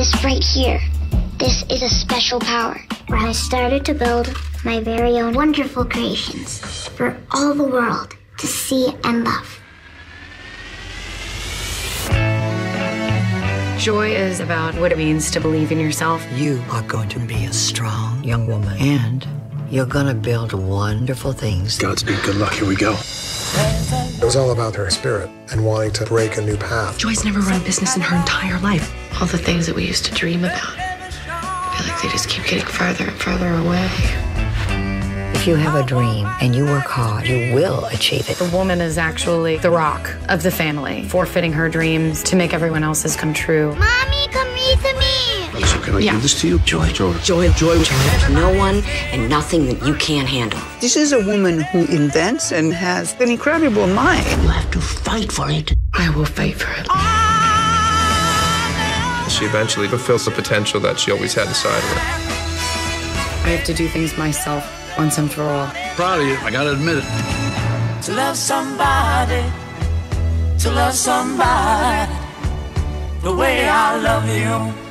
This right here, this is a special power where I started to build my very own wonderful creations for all the world to see and love. Joy is about what it means to believe in yourself. You are going to be a strong young woman, and you're going to build wonderful things. Godspeed, good luck, here we go. It was all about her spirit and wanting to break a new path. Joy's never run a business in her entire life. All the things that we used to dream about, I feel like they just keep getting farther and farther away. If you have a dream and you work hard, you will achieve it. The woman is actually the rock of the family, forfeiting her dreams to make everyone else's come true. Mommy, come read to me. So can I Yeah. give this to you? Joy, joy. Joy, joy, There's no one and nothing that you can't handle. This is a woman who invents and has an incredible mind. You have to fight for it. I will fight for it. Ah! She eventually fulfills the potential that she always had inside of her. I have to do things myself once and for all. Proud of you, I gotta admit it. to love somebody, to love somebody the way I love you.